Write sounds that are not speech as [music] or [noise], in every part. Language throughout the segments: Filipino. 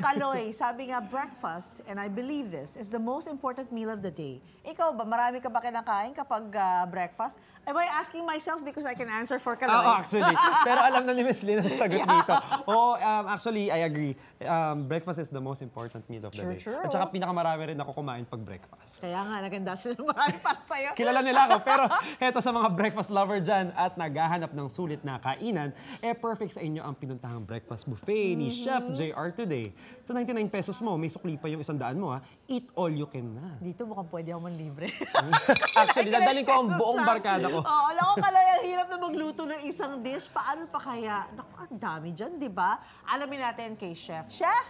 Kaloy, sabi nga breakfast, and I believe this, is the most important meal of the day. Ikaw ba, marami ka ba kinakain kapag ah, breakfast? Am I asking myself because I can answer for Kaloy? Oo, actually. [laughs] Pero alam na ni Miss Lynn ang sagot dito. Oo, um, actually, I agree. Um, breakfast is the most important meal of the True, day. true. At saka pinakamarami rin ako kumain pag breakfast. Kaya nga, naganda sila [laughs] marami para sa'yo. Kilala nila ako, pero eto sa mga breakfast lover dyan at naghahanap ng sulit na kainan, eh perfect sa inyo ang pinuntahang breakfast buffet ni Chef JR today. Sa 99 pesos mo, may sukli pa yung isang daan mo ha, eat all you can na. Dito mukhang pwede ako manlibre. [laughs] Actually, dadaling ko ang buong barkada ko. Oo, alam ko Kaloy, ang hirap na magluto ng isang dish. Paano pa kaya? Naku, ang dami dyan, di ba? Alamin natin kay Chef. Chef,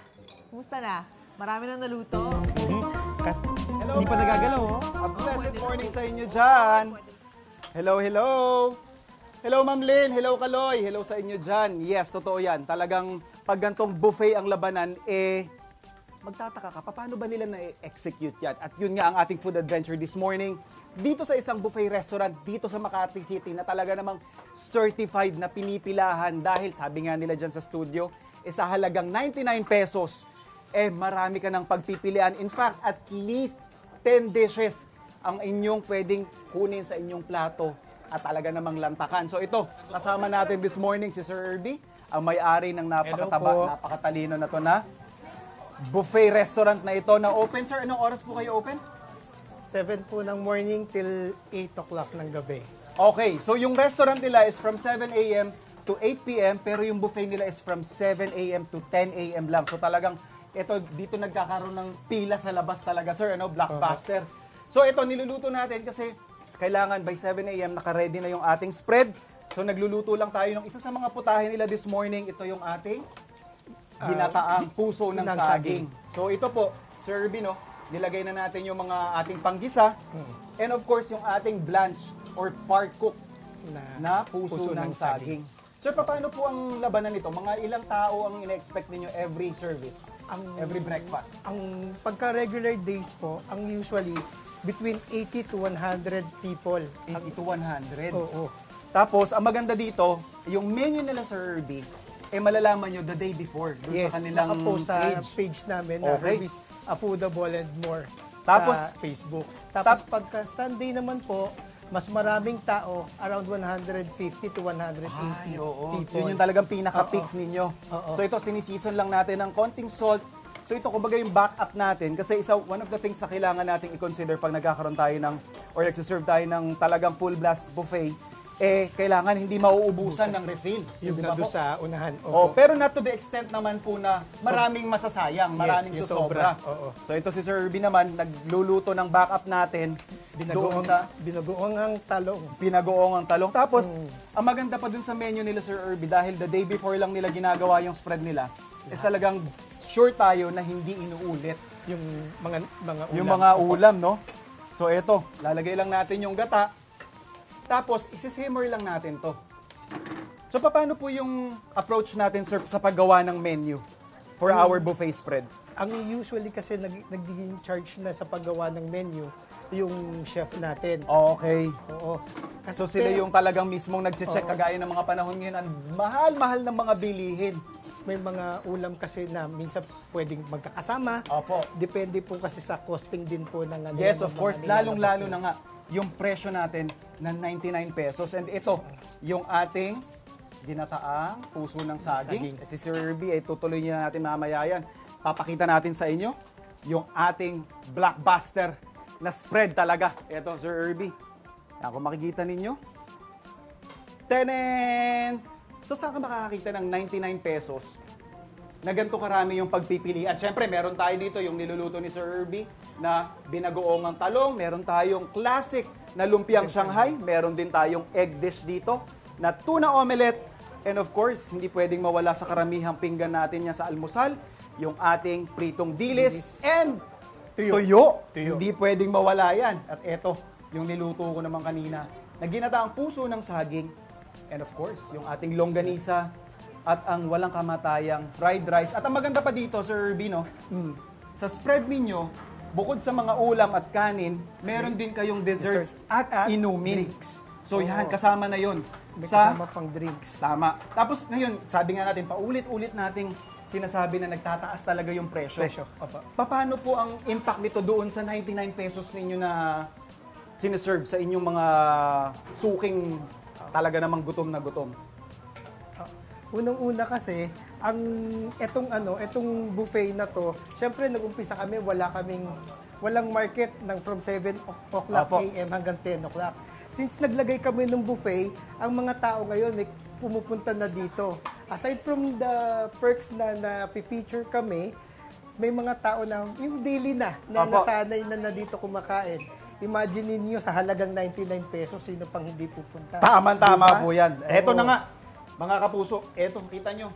kumusta na? Marami na naluto. Kasi hindi pa nagagalaw, oh. A pleasant morning sa inyo dyan. Hello, hello. Hello, Ma'am Lynn. Hello, Kaloy. Hello sa inyo dyan. Yes, totoo yan. Talagang pag gantong buffet ang labanan, eh, magtataka ka, paano ba nila na-execute yan? At yun nga ang ating food adventure this morning. Dito sa isang buffet restaurant, dito sa Makati City, na talaga namang certified na pinipilahan dahil sabi nga nila dyan sa studio, eh, sa halagang 99 pesos, eh marami ka ng pagpipilian. In fact, at least 10 dishes ang inyong pwedeng kunin sa inyong plato at talaga namang lantakan. So ito, kasama natin this morning si Sir Irby, ang may-ari ng napakataba, napakatalino na to na buffet restaurant na ito na open. Sir, anong oras po kayo open? 7 po ng morning till 8 o'clock ng gabi. Okay, so yung restaurant nila is from 7 a.m. to 8 p.m. pero yung buffet nila is from 7 a.m. to 10 a.m. lang. So talagang ito dito nagkakaroon ng pila sa labas talaga, sir, ano, blockbuster. So ito niluluto natin kasi kailangan by 7 a.m. naka-ready na yung ating spread. So nagluluto lang tayo ng isa sa mga putahe nila this morning. Ito yung ating ginataang puso ng ng saging. saging. So ito po, Sir Irvin, no, nilagay na natin yung mga ating panggisa. And of course, yung ating blanch or part cook Na, na puso, ng, saging. Sir, paano po ang labanan nito? Mga ilang tao ang ina-expect ninyo every service? Ang- every breakfast? Ang pagka regular days po, ang usually between 80 to 100 people. 80 to 100. Oo. Tapos, ang maganda dito, yung menu nila, Sir Irby, eh malalaman nyo the day before dun Yes, sa kanilang nakapost sa page. page, namin na Okay. Herbies Affordable and More Tapos- sa Facebook. Tapos pagka Sunday naman po, mas maraming tao, around 150 to 180 Ay, oo. people. Yun yung talagang pinaka-peak Oo. ninyo. Oo. So ito, sinisison lang natin ng konting salt. So ito, kumbaga yung backup natin. Kasi isa, one of the things na kailangan natin i-consider pag nagkakaroon tayo ng, or nagsiserve tayo ng talagang full blast buffet, eh, kailangan hindi mauubusan ng refill. yung Di ba nandun po? sa unahan. Oh, pero not to the extent naman po na maraming masasayang, maraming yung susobra. sobra. Oo. So ito si Sir Irby naman, nagluluto ng backup natin Binagoong, sa binagoong ang talong. pinagoong ang talong. Tapos, ang maganda pa dun sa menu nila Sir Irby, dahil the day before lang nila ginagawa yung spread nila, is talagang sure tayo na hindi inuulit Yung mga mga ulam. yung mga ulam, no? So eto, lalagay lang natin yung gata. Tapos, isi-simmer lang natin to. So paano po yung approach natin sir sa paggawa ng menu for our buffet spread? Ang usually kasi nag, nagiging charge na sa paggawa ng menu yung chef natin. Okay. Oo. So sila yung talagang mismong nagche-check kagaya ng mga panahon ngayon ang mahal-mahal ng mga bilihin. May mga ulam kasi na minsan pwedeng magkakasama. Opo. Depende po kasi sa costing din po ng ano. Yes, ng of course. Lalong-lalo na nga yung presyo natin na 99 pesos. And ito, yung ating ginataang puso ng saging. Saging. Si Sir Irby, ay tutuloy niya natin mamaya yan. Papakita natin sa inyo yung ating blockbuster na spread talaga. Ito, Sir Irby. Kung makikita ninyo. Tenen! So, saan ka makakakita ng 99 pesos na ganito karami yung pagpipili. At syempre, meron tayo dito yung niluluto ni Sir Irby na binagoong ang talong. Meron tayong classic na lumpiang Shanghai. Meron din tayong egg dish dito na tuna omelette. And of course, hindi pwedeng mawala sa karamihang pinggan natin yan sa almusal. Yung ating pritong dilis, and tuyo. Tuyo. Hindi pwedeng mawala yan. At eto, yung niluto ko naman kanina, na ginata ang puso ng saging. And of course, yung ating longganisa at ang walang kamatayang fried rice. At ang maganda pa dito, Sir Bino, sa spread ninyo, bukod sa mga ulam at kanin, meron din kayong desserts, Desserts at, at inumin. drinks. So yan, kasama na yon May sa kasama pang drinks. Tama. Tapos ngayon, sabi nga natin, paulit-ulit nating sinasabi na nagtataas talaga yung presyo. Presyo. Paano po ang impact nito doon sa 99 pesos ninyo na siniserve sa inyong mga suking talaga namang gutom na gutom? Unang-una kasi, ang etong ano, etong buffet na to, syempre nag-umpisa kami, wala kaming walang market ng from 7 o- o'clock Apo. AM hanggang 10 o'clock. Since naglagay kami ng buffet, ang mga tao ngayon may pumupunta na dito. Aside from the perks na na-feature kami, may mga tao na yung daily na, na Apo. nasanay na na dito kumakain. Imagine niyo sa halagang 99 pesos, sino pang hindi pupunta? Tama-tama Diba? po yan. Eto Oo. na nga, mga kapuso, eto, kita nyo.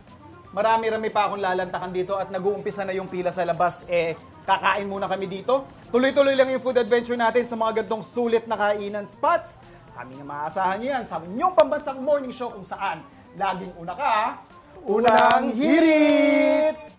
Marami-rami pa akong lalantakan dito at nag-uumpisa na yung pila sa labas. Eh, kakain muna kami dito. Tuloy-tuloy lang yung food adventure natin sa mga gantong sulit na kainan spots. Kami nga maasahan nyo yan sa inyong pambansang morning show kung saan laging una ka, unang hirit!